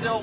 Silk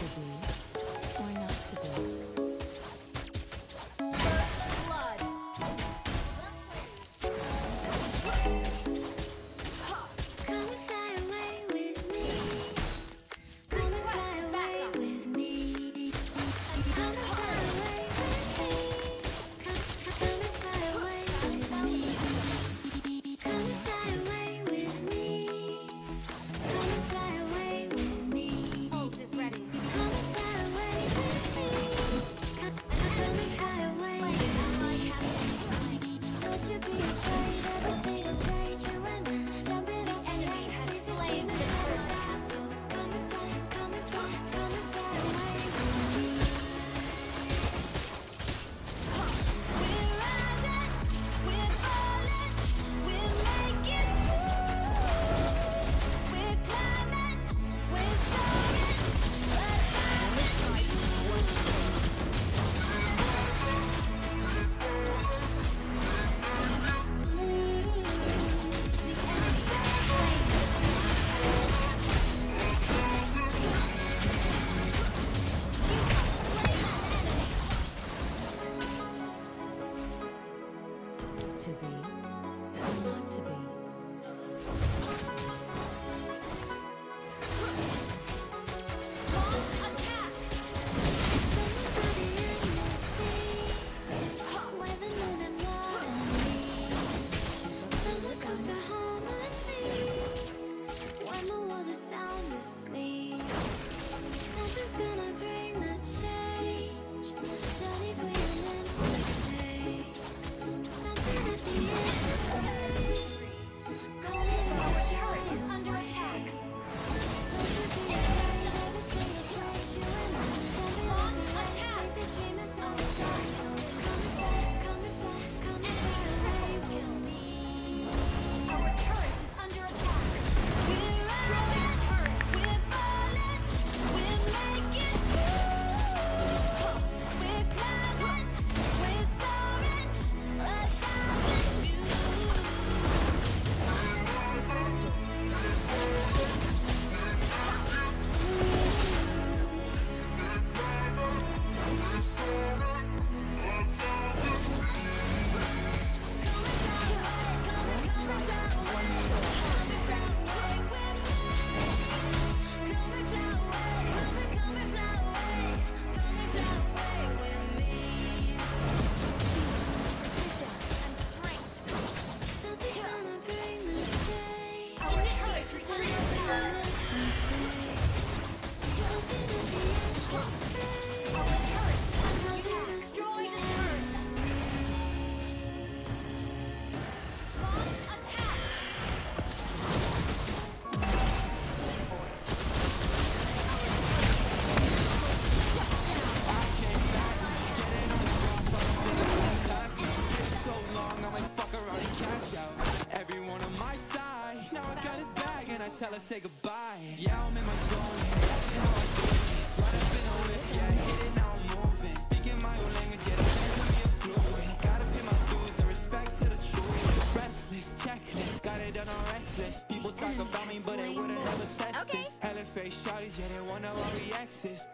to be To be not to be. Exes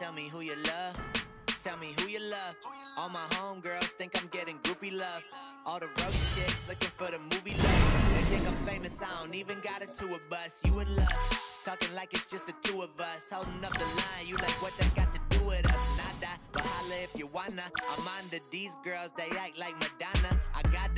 tell me who you love. Tell me who you love. All my homegirls think I'm getting groupie love. All the road chicks looking for the movie love. They think I'm famous, I don't even got a tour bus. You in love. Talking like it's just the two of us. Holding up the line, you like what that got to do with us? Nada, but holla if you wanna. I'm to these girls, they act like Madonna. I got